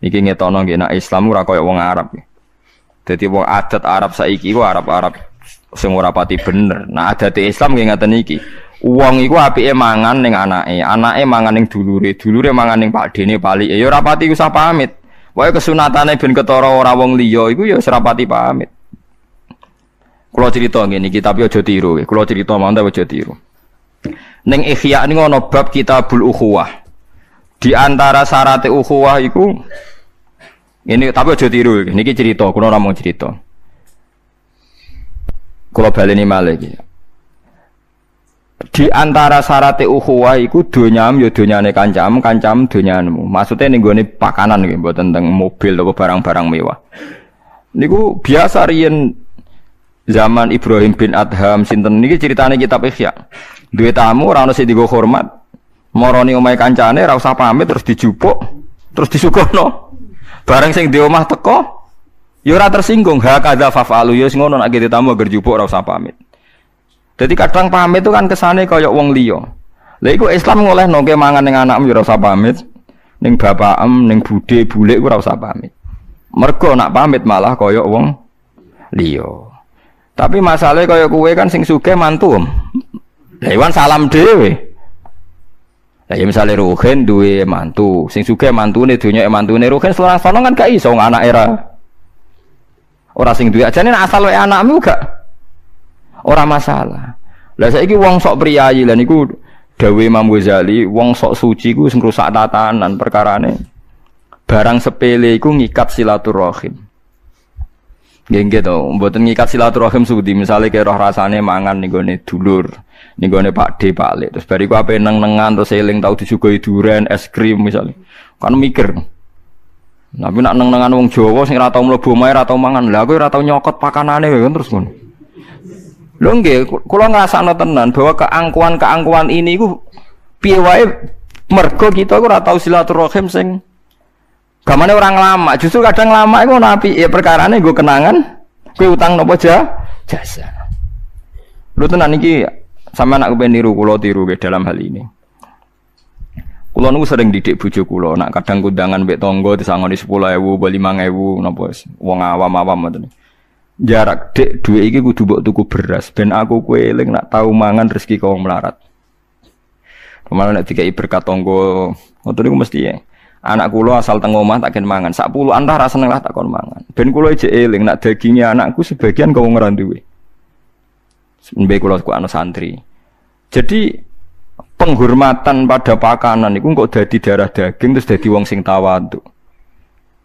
Iki ngetono nggih nek Islam ora kaya wong Arab. Dadi wong adat Arab saiki ku Arab-Arab sing ora pati bener. Nah adat Islam nggih ngaten iki. Wong iku apike mangan ning anake, anake mangan ning dulure, dulure mangan ning pakdene palike. Ya ora pati usah pamit. Wae kesunatane ben ketara ora wong liya iku ya ora pati pamit. Kula cerita ngene iki tapi aja tiru. Kula cerita mawon aja tiru. Ning Ihya niku ana bab Kitabul Ukhuwah. Di antara syarat ukhuwah iku ini tapi aja tiru. Niki cerita, kula ora mau cerita. Kula baleni malih iki. Di antara syarat ukhuwah iku donyam ya donyane kancam, kancam donyanmu. Maksudnya ning gone pakanan mboten tentang mobil atau barang-barang mewah. Niku biasa riyen zaman Ibrahim bin Adham sinten niki ceritane kitab Ihya. Duwe tamu ora ono sing digo hormat. Moroni omahe kancane ora usah pamit terus dijupuk, terus disuguhno. Bareng sing di omah teko ya ora tersinggung. Ha kadza fafalu ya ngono nek kita tamu agar jupuk ora usah pamit. Jadi kadang pamit itu kan kesane kaya wong liya. Lha iku Islam ngoleh nongke mangan ning anakmu ya ora usah pamit. Ning bapakem, ning bude, bulik ora usah pamit. Mergo nak pamit malah kaya wong liya. Tapi masalahnya kaya kue kan sing sugih mantu. Lah iwan salam dhewe. Ya misale Ruhin duwe mantu, sing sugih mantune donya mantune Ruhin seorang sono kan gak iso anak era. Ora sing duwe ajane asal wae anakmu gak ora masalah. Lah saiki wong sok priyayi lah niku dawe Imam Ghazali, wong sok suci ku sing rusak tatanan perkarane barang sepele iku ngikat silaturahim. Nggih to, mboten ngikat silaturahim sudi misale kaya roh rasane mangan ning gone dulur, ning gone Pak D Pak Le. Terus bariku ape neng-nengan terus eling tau disuguhi duren, es krim misalnya. Kan mikir. Tapi nak neng-nengan wong Jawa sing ora tau mlebu omahe ora tau mangan. Lah aku ora tau nyokot pakanane kan terus ngono. Lho nggih, kula ngrasakno tenan bahwa keangkuhan-keangkuhan ini iku piye wae mergo kita ora tau silaturahim sing Gamane orang lama, justru kadang lama itu nabi ya perkarane gue kenangan, gue utang nopo aja jasa. Lu tenan iki sama anak gue niru kulo tiru ke dalam hal ini. Kulo nu sering didik bujuk kulo, nak kadang kudangan bek tonggo disangoni sepuluh ewu, lima ewu, nopo wong awam awam Jarak dek dua iki kudu mbok tuku beras, ben aku kue eling nak tahu mangan rezeki kau melarat. Kemarin nak tiga berkat tonggo, waktu itu mesti ya anak kulo asal teng omah tak mangan. Sak puluh antah rasa lah tak kon mangan. Ben kulo ije eling nak dagingnya anakku sebagian kau ngeran duwe. Mbe kulo ku anu santri. Jadi penghormatan pada pakanan itu kok jadi darah daging terus jadi wong sing tawadu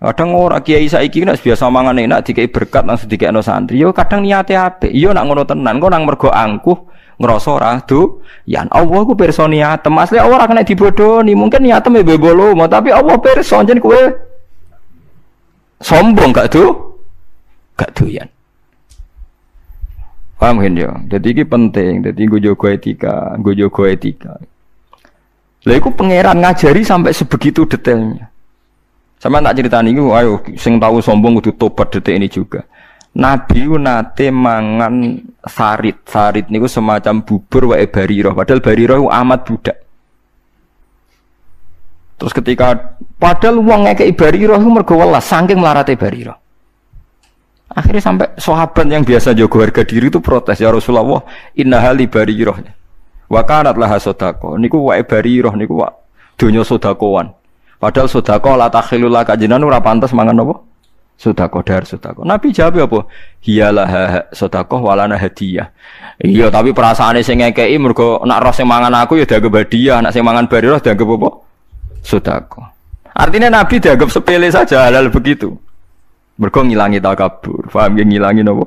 kadang ora kiai saiki nek biasa mangan enak dikai berkat langsung dikai anu santri. Yo kadang niate apik. Yo nak ngono tenan kok nang mergo angkuh ngerasa ora do yan Allah ku pirsa niatem asli Allah ora kena dibodoni. Mungkin niatem ya bebolo tapi Allah pirsa jen kowe sombong gak do gak doyan. Paham kan yo jadi ini penting. Jadi gue jago etika gue jago etika. Lah iku pangeran ngajari sampai sebegitu detailnya. Sama tak cerita nih ayo sing tahu sombong kudu tobat detik ini juga Nabi nate mangan sarit. Sarit niku semacam bubur wae bariroh. Padahal bariroh amat budak. Terus ketika padahal uang ngekei bariroh itu mergo saking melarate bariroh. Akhirnya sampai sahabat yang biasa jago harga diri itu protes ya Rasulullah, inna hali bariroh. Wa kanat sodako. Niku wae bariroh niku wa donya sodakoan. Padahal sodako la takhilul laka jinan ora pantes mangan apa? Sodako dar sodako. Nabi jawab apa? Hiyalah sodako walana hadiah. Iya tapi perasaannya sing ngekei mergo nak roh sing aku ya dianggap hadiah, nak sing mangan bari roh dianggap apa? Sodako. Artinya Nabi dianggap sepele saja halal begitu. Mergo ngilangi takabur. Paham ya ngilangi apa?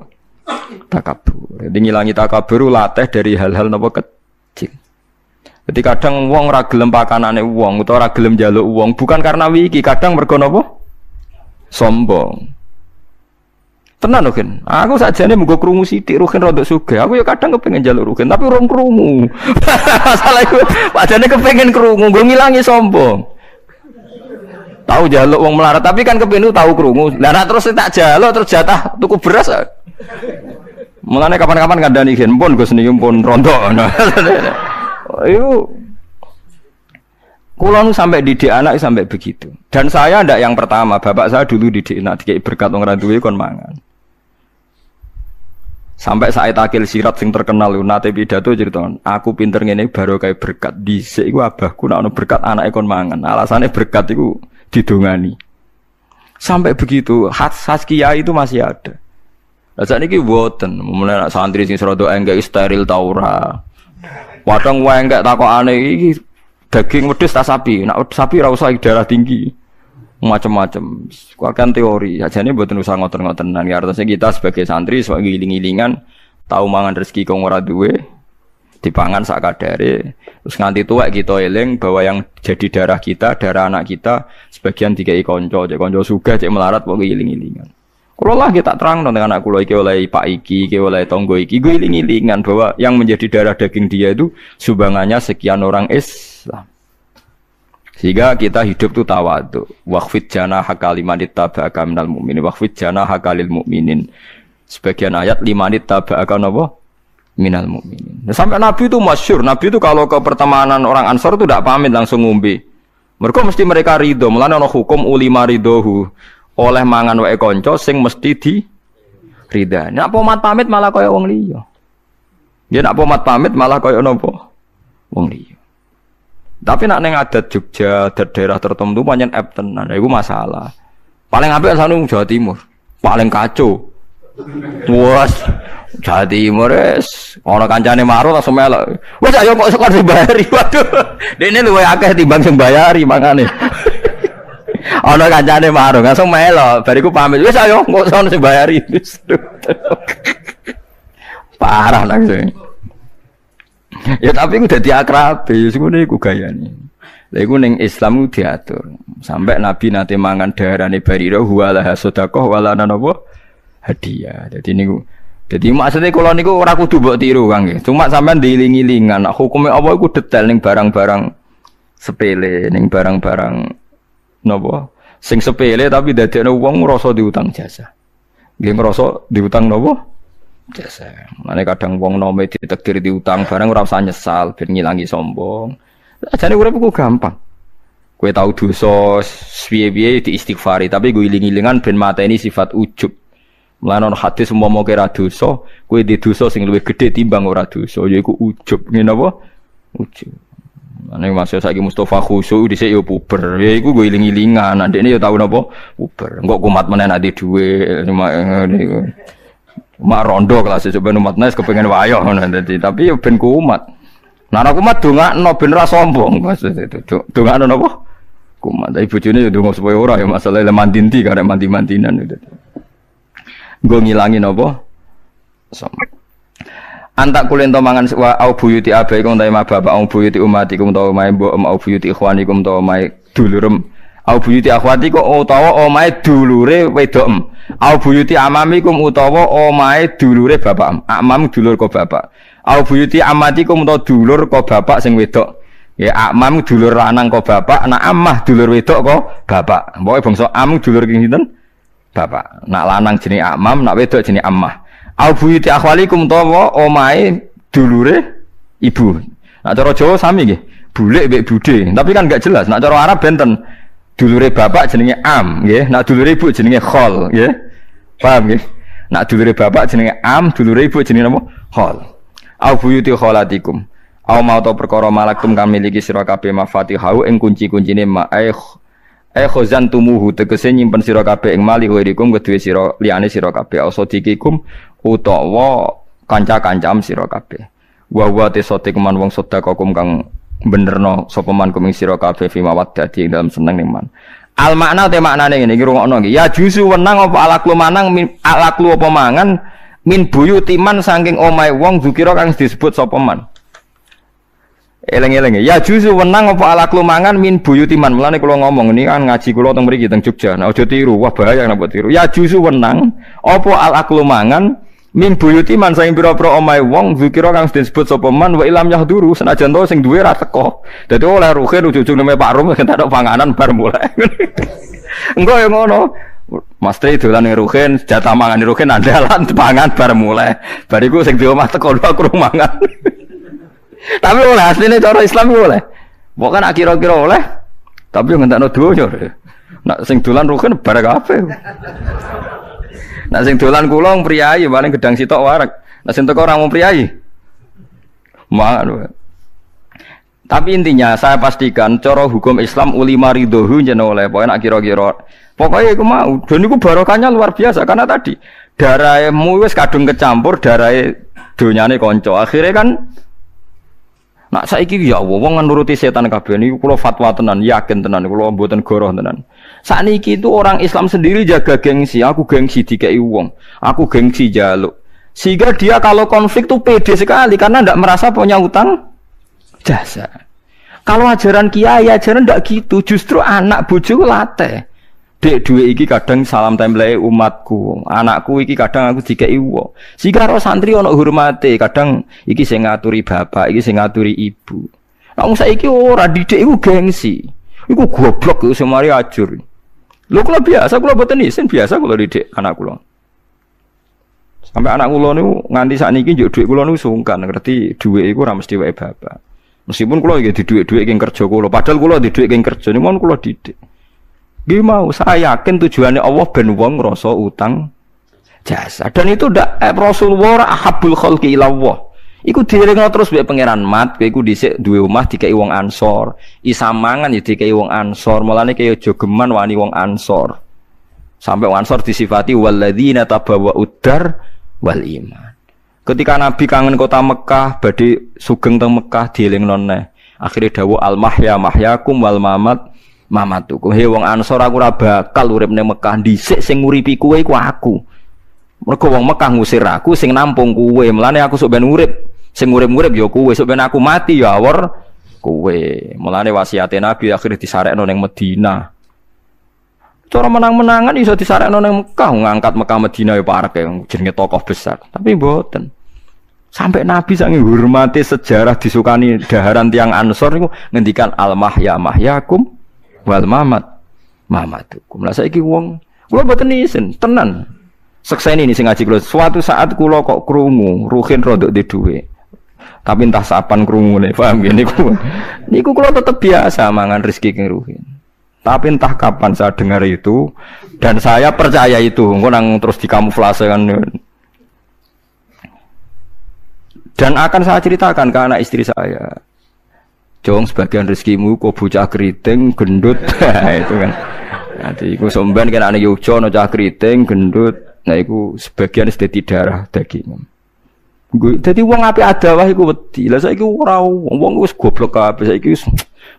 Takabur. Jadi ngilangi takabur latih dari hal-hal napa kecil. Jadi kadang wong ora gelem pakanane wong utawa ora gelem wong bukan karena wiki, kadang mergo napa? Sombong. Tenan Rukin, aku saja nih mau kerungu sidik Rukin rodok suge. Aku ya kadang kepengen jalur Rukin, tapi orang kerungu. Masalah itu, Jane kepengen kerungu, gue ngilangi sombong. Tahu jaluk wong melarat, tapi kan kepengen tahu kerungu. Lah terus tak jaluk terus jatah tuku beras. Mulane kapan-kapan ngandani pun gue seni pun rontok. Nah, itu Kulo nu sampai didik anak sampai begitu. Dan saya ndak yang pertama, bapak saya dulu didik anak dikai berkat wong duwe kon mangan. Sampai saat akil sirat sing terkenal lu nate pidato cerita, aku pinter ngene baru kayak berkat dhisik iku abahku nak ono berkat anak kon mangan. Alasannya berkat iku didongani. Sampai begitu, khas khas kiai itu masih ada. Lah ini buatan, mulai santri sing serodo enggak steril taura. Wadang wae enggak takok aneh iki daging wedhus tak sapi. Nak sapi ora usah darah tinggi. Macam-macam. Kan teori. Ajane mboten usah ngoten-ngotenan. Ya artinya kita sebagai santri sebagai giling-gilingan tahu mangan rezeki kong ora duwe dipangan sak kadare terus nganti tua kita eling bahwa yang jadi darah kita darah anak kita sebagian tiga konco cek konco suga cek melarat pokoknya iling-ilingan kalau lah kita terang dengan anak kulo iki oleh Pak Iki, iki oleh Tonggo Iki, gue iling-ilingan bahwa yang menjadi darah daging dia itu sumbangannya sekian orang Islam. Sehingga kita hidup tuh tawadu. Waqfid jana hakalimanit tabaka minal mu'minin. Waqfid jana hakalil mu'minin. Sebagian ayat limanit tabaka apa? Minal mu'minin. Nah, sampai Nabi itu masyur. Nabi itu kalau ke pertemanan orang Ansor itu tidak pamit langsung ngumbi. Mereka mesti mereka ridho. Mulanya ada hukum ulima ridhohu oleh mangan wae konco sing mesti di rida. Nak pomat pamit malah kaya wong liya. Ya nak pomat pamit malah kaya napa? Wong liya. Tapi nak neng adat Jogja, adat daerah tertentu banyak app tenan, itu masalah. Paling apik sanu Jawa Timur. Paling kacau. Wes Jawa Timur es ana kancane maru langsung melok. Wes ayo kok sekor sing bayari. Waduh. Dene luwe akeh timbang sing bayari mangane. Ana kancane marung langsung melo, bariku pamit. Wis ayo kok sono sing bayari. Parah langsung. Ya tapi udah diakrabi, ngono iku gayane. Lha iku ning Islam diatur. Sampai Nabi nate mangan darane barira wala sedekah wala napa hadiah. Jadi niku jadi maksudnya kalau niku ora kudu mbok tiru Kang Cuma sampean diiling-ilingan. Hukumnya apa iku detail ning barang-barang sepele, ning barang-barang Nopo sing sepele tapi dadekno wong ngrasa diutang jasa. Nggih ngrasa diutang nopo? Jasa. Mane kadang wong nome ditekdir diutang barang ora usah nyesal ben ngilangi sombong. Ajane urip ku gampang. Kue tahu dosa piye-piye di istighfari, tapi gue iling-ilingan ben ini sifat ujub. Mulane hadis semua mau kira dosa, kue di dosa sing luwih gede timbang ora dosa, yaiku ujub. Ngene apa? Ujub. Ane masih saya Mustafa khusyuk di yo puber. Ya iku gue iling-ilingan. Ini yo tahu nopo puber. Enggak kumat mana nanti dua. Cuma Mak rondo kelas coba umat nes kepengen wayo nanti. Tapi yo ben kumat. Nah aku kumat donga no ben sombong. Maksud itu donga no nopo? Kumat. Tapi bojone yo donga supaya ora ya masalah le mandinti karena mandi-mandinan itu. Gue ngilangin nopo? Sombong antak kulen to mangan wa au buyuti abaikum ta ma bapak au buyuti umatikum ta ma mbok au buyuti ikhwanikum ta ma dulurem au buyuti akhwatikum utawa omahe dulure wedok au buyuti amamikum utawa omahe dulure bapak amam dulur ko bapak au buyuti amatikum utawa dulur ko bapak sing wedok ya amam dulur lanang ko bapak nak amah dulur wedok ko bapak pokoke bangsa am dulur king sinten bapak nak lanang jenenge amam nak wedok jenenge amah Au buyuti akhwalikum tawa omae dulure ibu. Nak cara Jawa sami nggih. Bulik mbek bude. Tapi kan enggak jelas. Nak cara Arab benten. Dulure bapak jenenge am nggih. Nak dulure ibu jenenge khol nggih. Paham nggih? Nak dulure bapak jenenge am, dulure ibu jenenge apa? Khol. Au buyuti kholatikum. Au mau to perkara malaktum kami miliki sira kabeh mafatihahu ing kunci-kuncine ma eh eh khozan tumuhu tegese nyimpen sira kabeh ing mali wirikum kedue sira liyane sira kabeh ausodikikum utawa kanca-kancam sira kabeh. Wa wa tesoti kuman wong sedekakum kang benerno sapa man kuming sira kabeh fi mawaddati dalam seneng ning man. Al makna te maknane ngene iki rungokno iki. Ya jusu wenang apa alaklu manang min alaklu apa mangan min buyutiman saking omahe wong zukira kang disebut sapa man. Eleng-eleng ya juzu wenang apa ala mangan min buyutiman. Mulane kula ngomong ini kan ngaji kula teng mriki teng Jogja. Nah aja tiru, wah bahaya nek tiru. Ya juzu wenang apa ala mangan min buyuti man saing pira-pira wong zikira kang disebut sapa man wa ilam yahduru senajan to sing duwe ra teko. Dadi oleh ruhin ujug-ujug neme Pak Rum entek panganan bar mulai. Engko ya ngono. Mas Tri dolan ning Ruhin, jatah mangan Ruhin andalan pangan bar mulai. Bariku sing di omah teko aku mangan. Tapi oleh aslinya cara Islam oleh. Bukan kira-kira oleh Tapi yang ngentekno donya. Nak sing dolan rugen barek kabeh. Nak sing dolan kula priayi paling gedang sitok warak. Nak sing teko ora mau priayi. Mak tapi intinya saya pastikan coro hukum Islam ulima ridhohu jeneng oleh pokoknya nak kira-kira. Pokoknya aku mau. Dan itu barokahnya luar biasa karena tadi darahmu wis kadung kecampur darah donyane konco akhirnya kan nak saiki ya Allah wong nuruti setan kabeh niku kula fatwa tenan yakin tenan kula mboten goroh tenan sakniki itu orang Islam sendiri jaga gengsi aku gengsi dikai wong aku gengsi jaluk sehingga dia kalau konflik tuh pede sekali karena ndak merasa punya utang jasa. Kalau ajaran kiai ajaran ndak gitu, justru anak bojo latih. Dek duwe iki kadang salam template umatku. Anakku iki kadang aku dikei wo. Sika ro santri ana hormate, kadang iki sing ngaturi bapak, iki sing ngaturi ibu. Nah, saiki ora didik iku gengsi. Iku goblok iku semari ajur. Lho kula biasa kula boten isin biasa kula didik anak kula. Sampai anak kula niku nganti sakniki njuk dhuwit kula niku sungkan ngerti dhuwit iku ora mesti wae bapak. Meskipun kulo iki di duit-duit yang kerja kulo, padahal kulo di duit yang kerja, ini mau kulo didik. Gini mau, saya yakin tujuannya Allah ben wong ngrasa utang jasa. Dan itu ndak eh, Rasulullah ahabul khalqi ila Allah. Iku direngno terus mbek pangeran mat, kowe iku dhisik duwe omah dikai wong Ansor. Isamangan ya dikai wong Ansor, mulane kaya jogeman wani wong Ansor. Sampai wong Ansor disifati walladzina tabawa udar wal iman. Ketika Nabi kangen kota Mekah, badi sugeng teng Mekah dieling nonne. Akhirnya dawu al mahya mahyakum wal mamat mamatukum. He wong Ansor aku ora bakal urip ning Mekah dhisik sing nguripi kowe iku aku. Mergo wong Mekah ngusir aku sing nampung kowe. Mulane aku sok ben urip. Sing urip-urip ya kowe, sok ben aku mati ya awor kowe. Mulane wasiate Nabi akhirnya disarekno ning Madinah. Cara menang-menangan iso disarekno ning Mekah ngangkat Mekah Madinah ya parek jenenge tokoh besar. Tapi mboten. Sampai Nabi sangi hormati sejarah disukani daharan tiang Ansor itu ngendikan al mahya mahyakum wal mamat mamatukum. Lah saiki wong kula mboten isin tenan. Sekseni ini sing ngaji. Suatu saat kula kok krungu ruhin rodok di duwe. Tapi entah sapan krungune, paham gini niku. Niku kula tetep biasa mangan rezeki keng ruhin. Tapi entah kapan saya dengar itu dan saya percaya itu, engko nang terus dikamuflase kan dan akan saya ceritakan ke anak istri saya. Jong sebagian rezekimu kok bocah keriting, gendut. Nah, itu kan. Nanti iku somben kan anak Yogyo no cah keriting, gendut. Nah iku sebagian sedeti darah daging. Gue, jadi api ada wah iku wedi. Lah saiki ora wong wis goblok kabeh saiki wis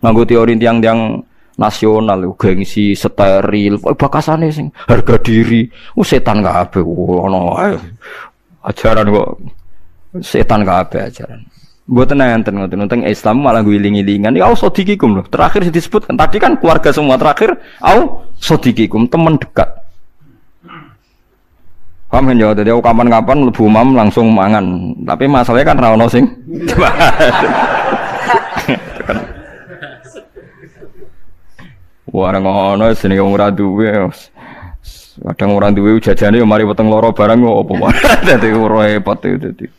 nganggo teori tiang-tiang nasional gengsi steril bakasane sing harga diri oh, setan kabeh ono ajaran kok setan kabeh ajaran. Mboten enten ngoten tentang Islam malah guling-gilingan. Ya au sodikikum loh. Terakhir disebutkan tadi kan keluarga semua terakhir au sodikikum teman dekat. Paham kan ya, jadi kapan-kapan lebu mam langsung mangan. Tapi masalahnya kan rawon sing. Wah, ngono sini kamu ora duwe. Kadang ora duwe jajane yo mari weteng loro barang opo wae. Dadi ora repot itu.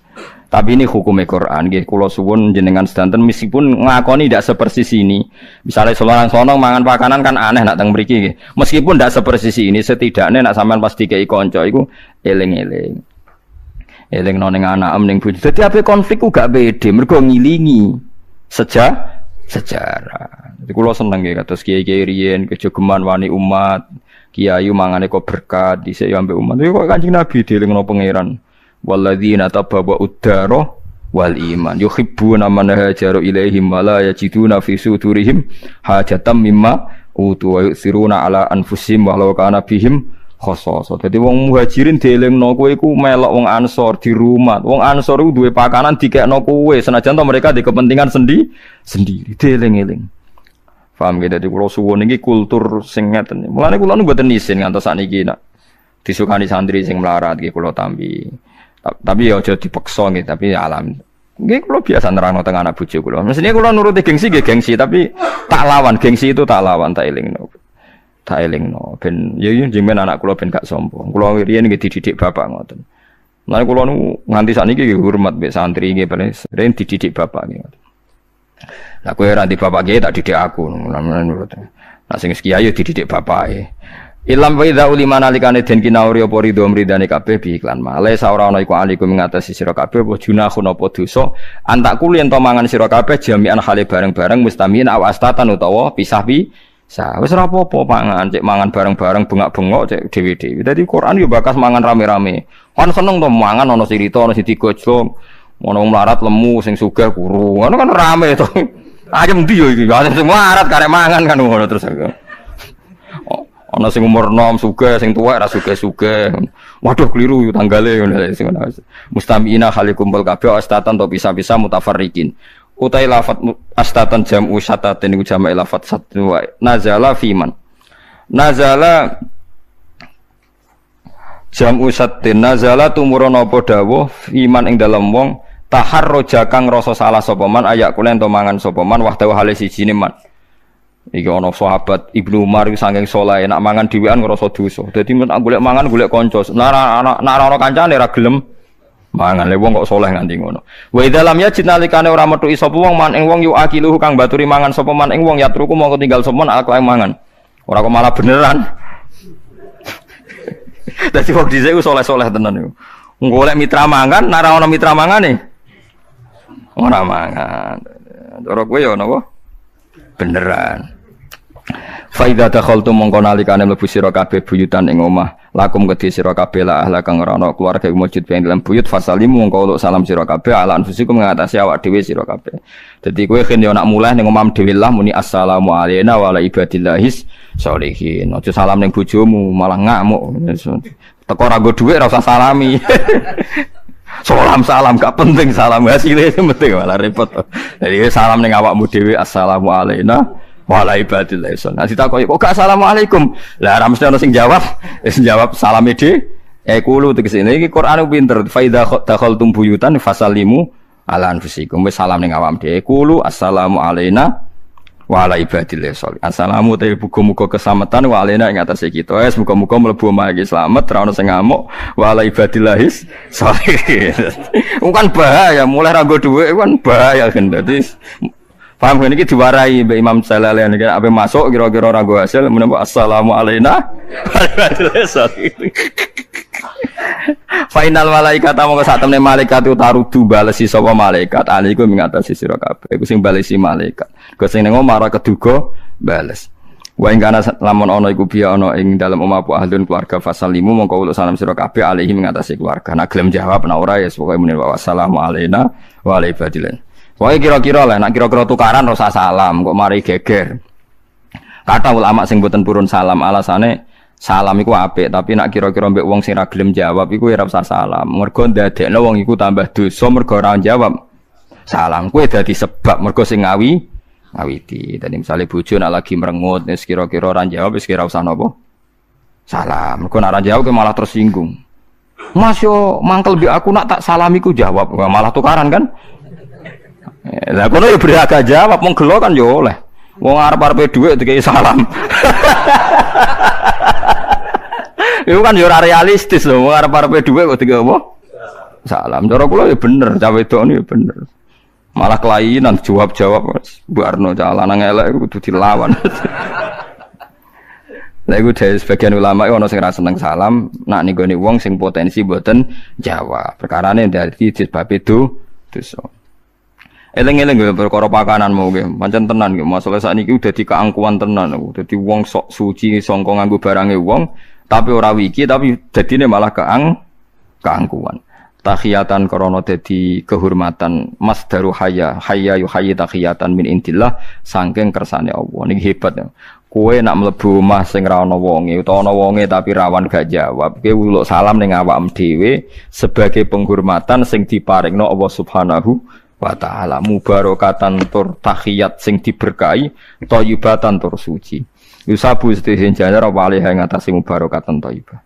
Tapi ini hukum Quran, gitu. Kulo suwun jenengan sedanten meskipun ngakoni tidak sepersis ini. Misalnya seorang sonong mangan pakanan kan aneh nak teng mriki gitu. Meskipun tidak sepersis ini, setidaknya nak sampean pasti kayak konco iku eling-eling. Eling noning anak em ning bojo. Dadi ape konflik gak beda, mergo ngilingi sejak sejarah. Jadi kulo seneng ya kados kiai-kiai riyen kejogeman wani umat, kiai mangane kok berkat yo ambek umat. Yo kok Kanjeng Nabi dielingno pangeran walladzina tabawa uddaro wal iman yuhibbuna man hajaru ilaihim wa la yajiduna fi sudurihim hajatam mimma utu wa yusiruna ala anfusihim walau kana bihim khososo. Jadi wong muhajirin dielingno kowe iku melok wong ansor di rumah. Wong ansor iku duwe pakanan dikekno kowe senajan to mereka di kepentingan sendi sendiri dieling-eling. Paham gitu, jadi kalau suwon ini kultur sing ngeten. Mulane kula nu mboten isin ngantos sakniki nak disukani santri sing melarat iki kula tampi. Tapi ya aja dipaksa gitu, tapi ya alam. Nggih kula biasa nerangno teng anak bojo kula. Mestine kula nuruti gengsi nggih gengsi, tapi tak lawan gengsi itu tak lawan tak elingno. Tak elingno ben ya yo jenengan anak kula ben gak sombong. Kula riyen nggih dididik bapak ngoten. Mulane kula nu nganti sakniki nggih hormat mbek santri nggih ben sering dididik bapak nggih. Lah kowe ora bapak nggih tak didik aku. Nah sing kiai dididik bapake. Ilam wa idza ulima nalikane den kinauri apa ridho mridane kabeh bi iklan male saora ana iku alikum ngatasi sira kabeh apa junahun apa dosa. Antak kulien to mangan sira kabeh jami'an hale bareng-bareng mustamin aw astatan utawa pisah pi sa. Wis ora apa-apa mangan cek mangan bareng-bareng bengak-bengok cek dhewe-dhewe dadi Quran yo bakas mangan rame-rame. Kan seneng to mangan ana sirita ana sing digojlong ana melarat lemu sing sugih kuru ngono kan rame to. Ayam ndi yo iki? Semua arat karek mangan kan ngono terus Ana sing umur nom suge, sing tua ra suge suge. Waduh keliru tanggale ngono sing ngono. Mustamiina khali kumpul kabeh astatan to bisa-bisa mutafarriqin. Utai lafat astatan jam usatatin iku jamak lafat satu wa nazala fiman. Nazala jam usatin nazala tumurun apa dawuh fiman ing dalam wong taharroja kang rasa salah sapa man ayak kulen to mangan sapa man wahdahu hale siji man. Iki ana sahabat Ibnu Umar iku saking saleh nak mangan dhewean ngrasa dosa. Dadi nek golek mangan golek kanca. Nek ana ana kancane ora gelem mangan. Lha wong kok saleh nganti ngono. Wa idza lam yajid nalikane ora metu sapa wong man ing wong yu kang baturi mangan sapa man ing wong yatruku mongko tinggal sapa man alak mangan. Ora kok malah beneran. Dadi wong dhisik ku saleh-saleh tenan iku. Golek mitra mangan, nek ora ana mitra mangane ora mangan. Cara kowe ya napa? Beneran. Faida dakhaltum mongko nalikane mlebu sira kabeh buyutan ing omah lakum kedhi sira kabeh la ahla kang ora ana keluarga mujud ing dalam buyut fasalimu mongko uluk salam sira kabeh ala anfusikum ngatasi awak dhewe sira kabeh. Dadi kowe kene yo nak muleh ning omah dhewe lah muni assalamu alayna wa ala ibadillahis sholihin. Aja salam ning bojomu malah ngamuk. Teko ora nggo dhuwit ora usah salami. Salam salam gak penting salam hasilnya itu penting malah repot. Jadi salam ning awakmu dhewe assalamu alayna wa. Nah ditakoki kok gak assalamualaikum. Lah ora mesti sing jawab. Wis jawab salam ide. Eh kulo tegese iki Quran pinter. Fa idza dakhaltum buyutan fasallimu ala anfusikum. Salam ning awam dhewe. Kulo assalamu alayna wa ala ibadillah sholih. Assalamu ta muga-muga keselamatan wa alaina ing atase kita. Wis muga-muga mlebu omah iki slamet, ora ono sing ngamuk wa ala ibadillah sholih. Bukan bahaya, mulai ra nggo dhuwit kan bahaya kan. Paham kan? Ini diwarai Mbak Imam Jalalain ini kan apa masuk kira-kira ragu hasil menembak assalamu alaina. Final malaikat mau ke saat malaikat itu taruh dua balesi sapa malaikat? Aliku mengatasi sira kabeh. Iku sing balesi malaikat. Kau sing nengok marah keduga bales. Wa ing kana lamun ana iku biya ana ing dalem omah apa ahlun keluarga fasal limu mongko uluk salam sira kabeh alihi mengatasi keluarga. Nah gelem jawab nah ora ya pokoke muni wa wassalamu alaina wa ala Pokoknya kira-kira lah, nak kira-kira tukaran rasa salam, kok mari geger. Kata ulama sing boten purun salam alasane salam iku apik, tapi nak kira-kira mbek wong sing ra jawab iku ora usah salam. Mergo ndadekno wong iku tambah dosa mergo ora jawab. Salam kuwi dadi sebab mergo sing ngawi ngawiti. Tadi misalnya bojo nak lagi merengut, wis kira-kira ora jawab wis kira usah napa. Salam. Mergo nak ora jawab malah tersinggung. Mas yo mangkel bi aku nak tak salamiku jawab, malah tukaran kan? Lah kono ya berhak jawab wong gelo kan yo oleh. Wong arep-arepe dhuwit dikai salam. Itu kan yo ora realistis lho, wong arep-arepe dhuwit kok dikai apa? Salam. Cara kula ya bener, cawe wedok ya bener. Malah kelainan jawab-jawab Bu Arno cah lanang elek kudu dilawan. Lah iku dari sebagian ulama ono sing ra seneng salam, nak nih wong sing potensi boten jawab. Perkarane dadi disebab itu dosa. Eleng-eleng gue perkara pakanan mau gue, pancen tenan gue. Masalah saat ini udah di keangkuhan tenan, jadi wong sok suci songkong nganggu barangnya wong, tapi ora wiki, tapi jadi ini malah keang keangkuhan. Tahiyatan korono jadi kehormatan mas daru haya haya yu hayi tahiyatan min intillah sangking kersane Allah ini hebat ya. Kue nak melebu mah sing ra ana wonge utawa ana wonge tapi rawan gak jawab. Kue uluk salam ning awakmu dhewe sebagai penghormatan sing diparingno Allah Subhanahu wa ta'ala mubarokatan tur tahiyat sing diberkahi thayyibatan tur suci yusabu sedihin jajar alih yang ngatasi mubarokatan thayyibah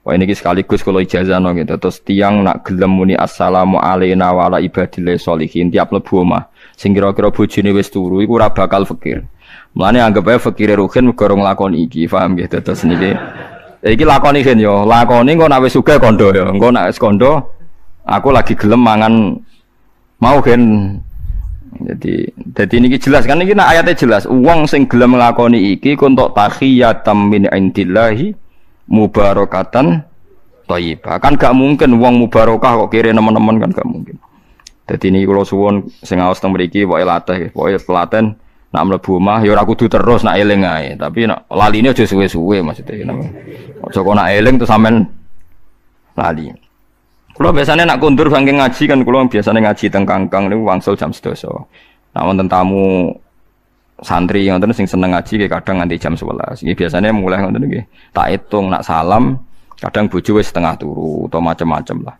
Wah ini sekaligus kalau ijazah no gitu. Terus tiang nak gelem muni assalamu alaina wa ala ibadillah solihin tiap lebu omah. Sing kira-kira bojone wis turu iku ora bakal fakir. Mulane anggap ae fakire ruhin gorong lakon iki, paham gitu terus niki. Iki lakoni kan yo, lakoni engko nak wis sugih kondo yo. Engko nak kondo aku lagi gelem mangan mau kan jadi Jadi ini jelas kan ini ayatnya jelas. Uang sing gelem nglakoni iki untuk tahiyatam min indillahi mubarakatan thayyibah. Kan gak mungkin uang mubarakah kok kiri teman-teman kan gak mungkin. Jadi ini kalau suwon sing awas teng mriki pokoke latih, pokoke pelaten nak mlebu omah ya ora kudu terus nak eling ae, tapi nak laline aja suwe-suwe maksudnya. Aja kok nak eling terus sampean lali. Kalau biasanya nak kundur saking ngaji kan kalau biasanya ngaji teng kangkang niku wangsul jam sedoso. Nah wonten tamu santri yang sing seneng ngaji kadang nganti jam 11. Ini biasanya mulai ngoten iki. Tak hitung nak salam kadang bojo wis setengah turu atau macam-macam lah.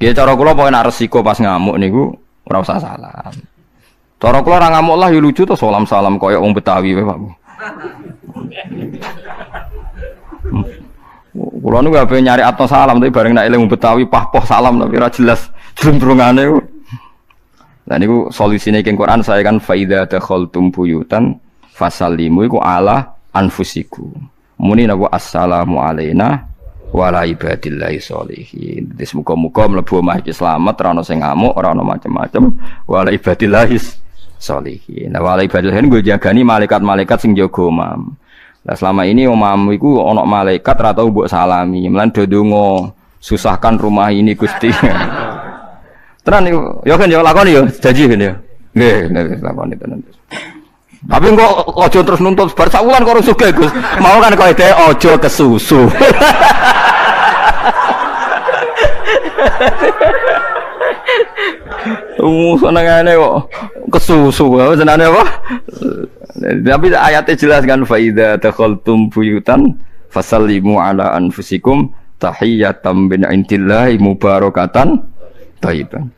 Ya cara kula pokoke nak resiko pas ngamuk niku ora usah salam. Cara kula ora ngamuk lah ya lucu to salam-salam koyo wong Betawi wae, Pak. Kulo nu gak nyari atau salam tapi bareng nak eling Betawi pah-poh salam tapi ora jelas jrung-jrungane ku. Nah niku solusine ing Quran saya kan faida dakhaltum buyutan fasallimu iku ala anfusiku. Muni napa assalamu alaina wala ibadillahi sholihin. Jadi muga-muga mlebu omah iki slamet ora ono sing ngamuk, ora ono macam-macam. Wala ibadillahi sholihin. Nah wala ibadillahi gue jagani malaikat-malaikat sing jaga omah. Nah, selama ini omamu iku onok malaikat atau buat salami, melan dodongo susahkan rumah ini Gusti. Tenan niku, ya kan ya lakoni ya, janji kan ya. Nggih, nggih lakoni tenan. Tapi kok ojo terus nuntut bar sak wulan kok sugih Gus. Mau kan kok ide ojo kesusu. Uh, senengane kok kesusu, senengane apa? Tapi ayatnya jelas kan faida takhaltum buyutan fasallimu ala anfusikum tahiyatam bin intillahi mubarakatan thayyiban.